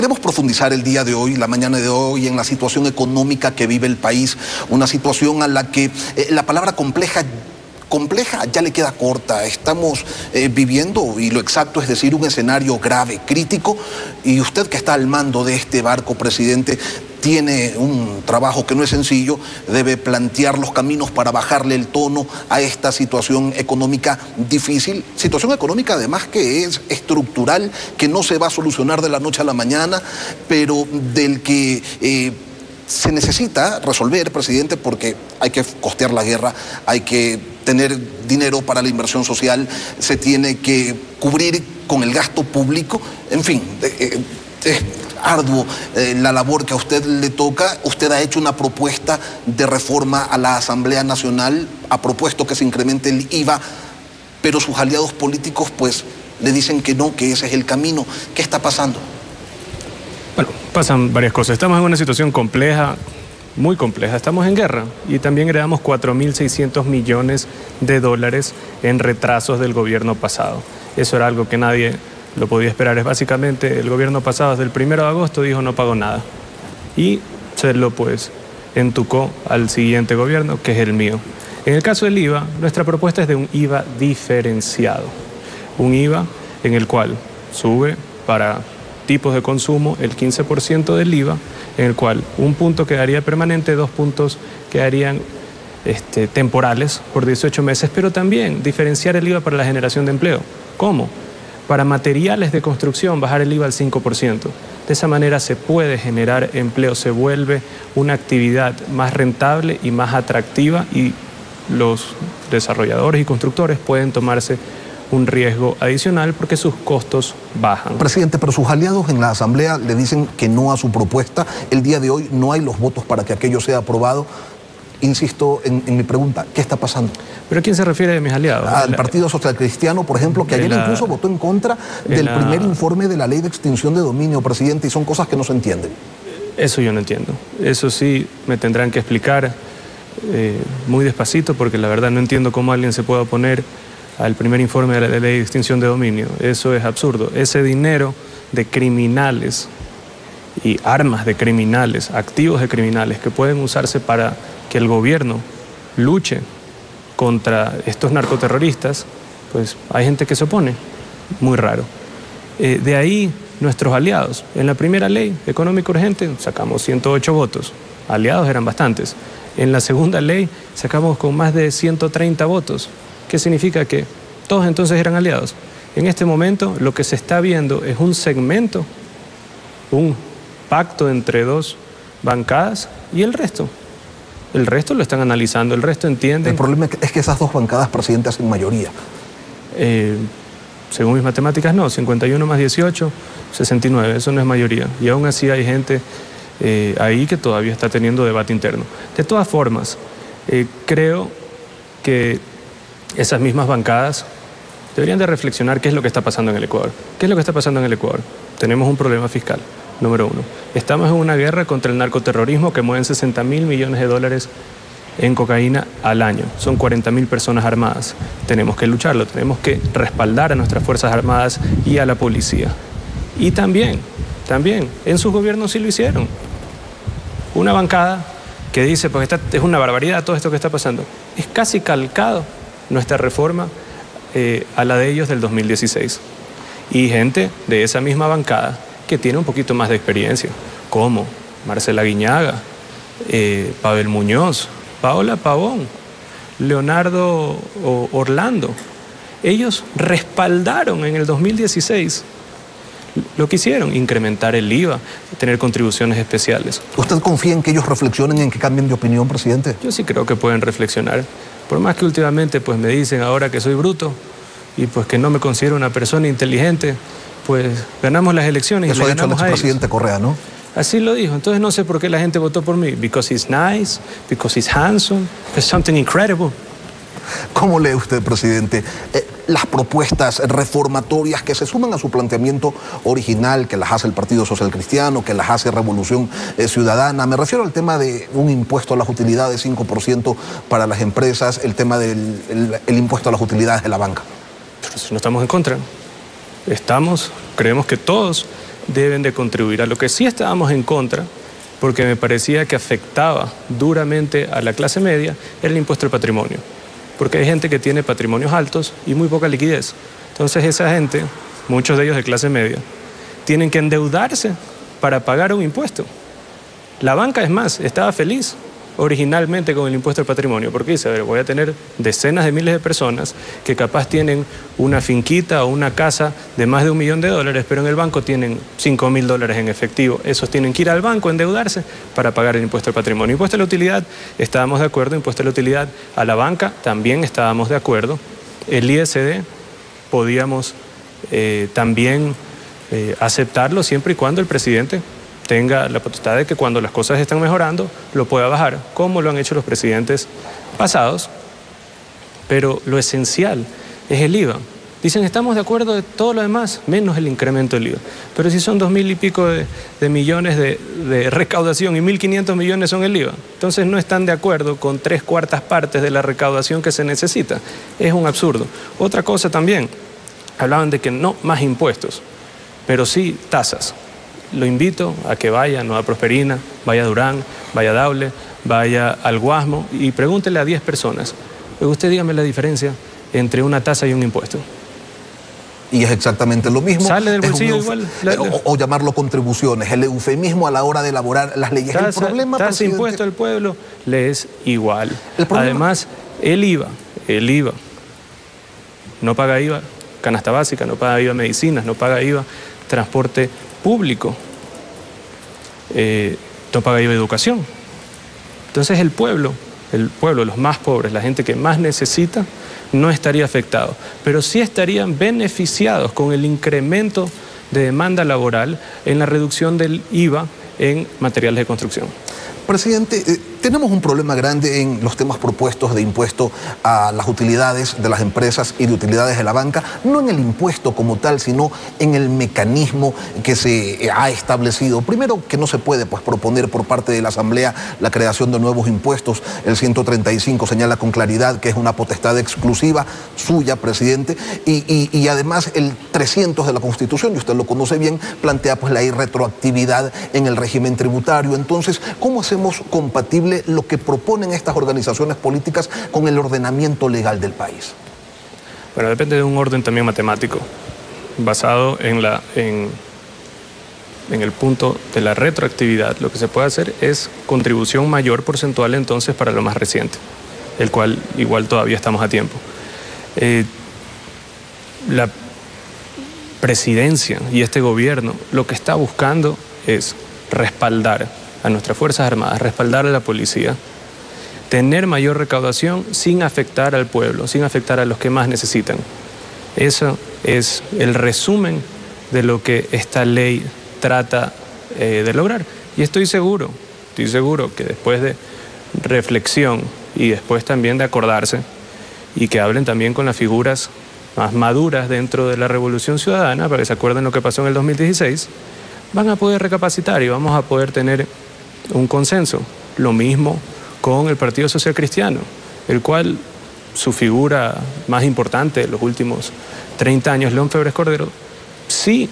Queremos profundizar el día de hoy, la mañana de hoy, en la situación económica que vive el país, una situación a la que eh, la palabra compleja compleja ya le queda corta. Estamos eh, viviendo, y lo exacto es decir, un escenario grave, crítico, y usted que está al mando de este barco, presidente, tiene un trabajo que no es sencillo, debe plantear los caminos para bajarle el tono a esta situación económica difícil, situación económica además que es estructural, que no se va a solucionar de la noche a la mañana, pero del que... Eh, se necesita resolver, presidente, porque hay que costear la guerra, hay que tener dinero para la inversión social, se tiene que cubrir con el gasto público, en fin, eh, es arduo eh, la labor que a usted le toca. Usted ha hecho una propuesta de reforma a la Asamblea Nacional, ha propuesto que se incremente el IVA, pero sus aliados políticos pues le dicen que no, que ese es el camino. ¿Qué está pasando? Bueno, pasan varias cosas. Estamos en una situación compleja, muy compleja. Estamos en guerra y también heredamos 4.600 millones de dólares en retrasos del gobierno pasado. Eso era algo que nadie lo podía esperar. Es básicamente el gobierno pasado desde el 1 de agosto dijo no pagó nada y se lo pues entucó al siguiente gobierno que es el mío. En el caso del IVA, nuestra propuesta es de un IVA diferenciado. Un IVA en el cual sube para tipos de consumo el 15% del IVA, en el cual un punto quedaría permanente, dos puntos quedarían este, temporales por 18 meses, pero también diferenciar el IVA para la generación de empleo. ¿Cómo? Para materiales de construcción bajar el IVA al 5%. De esa manera se puede generar empleo, se vuelve una actividad más rentable y más atractiva y los desarrolladores y constructores pueden tomarse un riesgo adicional porque sus costos bajan. Presidente, pero sus aliados en la Asamblea le dicen que no a su propuesta. El día de hoy no hay los votos para que aquello sea aprobado. Insisto en, mi pregunta, ¿qué está pasando? ¿Pero a quién se refiere de mis aliados? Al Partido Social Cristiano, por ejemplo, que ayer incluso votó en contra del primer informe de la ley de extinción de dominio, presidente, y son cosas que no se entienden. Eso yo no entiendo. Eso sí me tendrán que explicar eh, muy despacito, porque la verdad no entiendo cómo alguien se pueda oponer al primer informe de la ley de extinción de dominio. Eso es absurdo. Ese dinero de criminales y armas de criminales, activos de criminales que pueden usarse para que el gobierno luche contra estos narcoterroristas, pues hay gente que se opone. Muy raro. Eh, de ahí nuestros aliados. En la primera ley económica urgente sacamos 108 votos. Aliados eran bastantes. En la segunda ley sacamos con más de 130 votos. ¿Qué significa que todos entonces eran aliados? En este momento lo que se está viendo es un segmento, un pacto entre dos bancadas y el resto. El resto lo están analizando, el resto entiende. El problema es que esas dos bancadas, presidente, hacen mayoría. Eh, según mis matemáticas, no. 51 más 18, 69. Eso no es mayoría. Y aún así hay gente eh, ahí que todavía está teniendo debate interno. De todas formas, eh, creo que esas mismas bancadas deberían de reflexionar qué es lo que está pasando en el Ecuador. ¿Qué es lo que está pasando en el Ecuador? Tenemos un problema fiscal, número uno. Estamos en una guerra contra el narcoterrorismo que mueven 60 mil millones de dólares en cocaína al año. Son 40 mil personas armadas. Tenemos que lucharlo, tenemos que respaldar a nuestras Fuerzas Armadas y a la policía. Y también, también, en sus gobiernos sí lo hicieron. Una bancada que dice, pues es una barbaridad todo esto que está pasando. Es casi calcado nuestra reforma eh, a la de ellos del 2016. Y gente de esa misma bancada que tiene un poquito más de experiencia, como Marcela Guiñaga, eh, Pavel Muñoz, Paola Pavón, Leonardo Orlando. Ellos respaldaron en el 2016 lo que hicieron, incrementar el IVA, tener contribuciones especiales. ¿Usted confía en que ellos reflexionen, en que cambien de opinión, presidente? Yo sí creo que pueden reflexionar. Por más que últimamente pues me dicen ahora que soy bruto y pues que no me considero una persona inteligente, pues ganamos las elecciones Eso y le ha dicho el presidente Correa, ¿no? Así lo dijo. Entonces no sé por qué la gente votó por mí. Because he's nice, because he's handsome, because something incredible. ¿Cómo lee usted, presidente, eh, las propuestas reformatorias que se suman a su planteamiento original, que las hace el Partido Social Cristiano, que las hace Revolución eh, Ciudadana? Me refiero al tema de un impuesto a las utilidades 5% para las empresas, el tema del impuesto a las utilidades de la banca. no estamos en contra. Estamos, creemos que todos deben de contribuir. A lo que sí estábamos en contra, porque me parecía que afectaba duramente a la clase media, era el impuesto al patrimonio. Porque hay gente que tiene patrimonios altos y muy poca liquidez. Entonces esa gente, muchos de ellos de clase media, tienen que endeudarse para pagar un impuesto. La banca, es más, estaba feliz originalmente con el impuesto al patrimonio, porque dice, a ver, voy a tener decenas de miles de personas que capaz tienen una finquita o una casa de más de un millón de dólares, pero en el banco tienen 5 mil dólares en efectivo. Esos tienen que ir al banco a endeudarse para pagar el impuesto al patrimonio. Impuesto a la utilidad, estábamos de acuerdo, impuesto a la utilidad a la banca, también estábamos de acuerdo. El ISD podíamos eh, también eh, aceptarlo siempre y cuando el presidente tenga la potestad de que cuando las cosas están mejorando lo pueda bajar, como lo han hecho los presidentes pasados. Pero lo esencial es el IVA. Dicen, estamos de acuerdo de todo lo demás, menos el incremento del IVA. Pero si son dos mil y pico de, millones de, de, recaudación y 1.500 millones son el IVA, entonces no están de acuerdo con tres cuartas partes de la recaudación que se necesita. Es un absurdo. Otra cosa también, hablaban de que no más impuestos, pero sí tasas lo invito a que vaya a Nueva Prosperina, vaya a Durán, vaya a Daule, vaya al Guasmo y pregúntele a 10 personas. Usted dígame la diferencia entre una tasa y un impuesto. Y es exactamente lo mismo. Sale del bolsillo igual. O, llamarlo contribuciones, el eufemismo a la hora de elaborar las leyes. el problema, tasa impuesto al pueblo le es igual. Además, el IVA, el IVA, no paga IVA canasta básica, no paga IVA medicinas, no paga IVA transporte público, eh, no paga IVA educación. Entonces el pueblo, el pueblo, los más pobres, la gente que más necesita, no estaría afectado, pero sí estarían beneficiados con el incremento de demanda laboral en la reducción del IVA en materiales de construcción. Presidente, eh, tenemos un problema grande en los temas propuestos de impuesto a las utilidades de las empresas y de utilidades de la banca, no en el impuesto como tal, sino en el mecanismo que se eh, ha establecido. Primero, que no se puede pues, proponer por parte de la Asamblea la creación de nuevos impuestos. El 135 señala con claridad que es una potestad exclusiva suya, presidente, y, y además el 300 de la Constitución, y usted lo conoce bien, plantea pues la irretroactividad en el régimen tributario. Entonces, ¿cómo hacemos compatible lo que proponen estas organizaciones políticas con el ordenamiento legal del país? Bueno, depende de un orden también matemático, basado en, la, en, en el punto de la retroactividad. Lo que se puede hacer es contribución mayor porcentual entonces para lo más reciente, el cual igual todavía estamos a tiempo. Eh, la presidencia y este gobierno lo que está buscando es respaldar a nuestras Fuerzas Armadas, respaldar a la policía, tener mayor recaudación sin afectar al pueblo, sin afectar a los que más necesitan. Eso es el resumen de lo que esta ley trata eh, de lograr. Y estoy seguro, estoy seguro que después de reflexión y después también de acordarse y que hablen también con las figuras más maduras dentro de la Revolución Ciudadana, para que se acuerden lo que pasó en el 2016, van a poder recapacitar y vamos a poder tener un consenso. Lo mismo con el Partido Social Cristiano, el cual su figura más importante de los últimos 30 años, León Febres Cordero, sí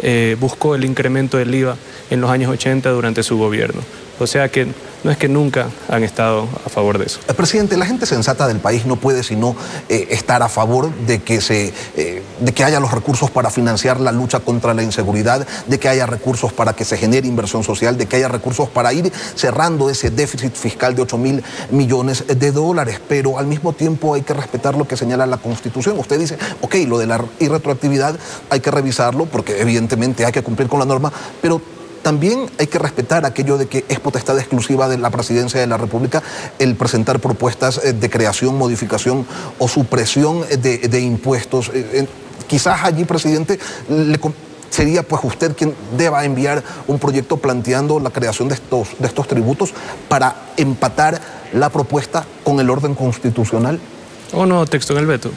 eh, buscó el incremento del IVA en los años 80 durante su gobierno. O sea que no es que nunca han estado a favor de eso. El presidente, la gente sensata del país no puede sino eh, estar a favor de que, se, eh, de que haya los recursos para financiar la lucha contra la inseguridad, de que haya recursos para que se genere inversión social, de que haya recursos para ir cerrando ese déficit fiscal de 8 mil millones de dólares. Pero al mismo tiempo hay que respetar lo que señala la Constitución. Usted dice, ok, lo de la irretroactividad hay que revisarlo porque evidentemente hay que cumplir con la norma, pero también hay que respetar aquello de que es potestad exclusiva de la presidencia de la República el presentar propuestas eh, de creación, modificación o supresión de, impuestos. Eh, quizás allí, presidente, sería pues usted quien deba enviar un proyecto planteando la creación de estos, de estos tributos para empatar la propuesta con el orden constitucional. ¿O no texto en el veto?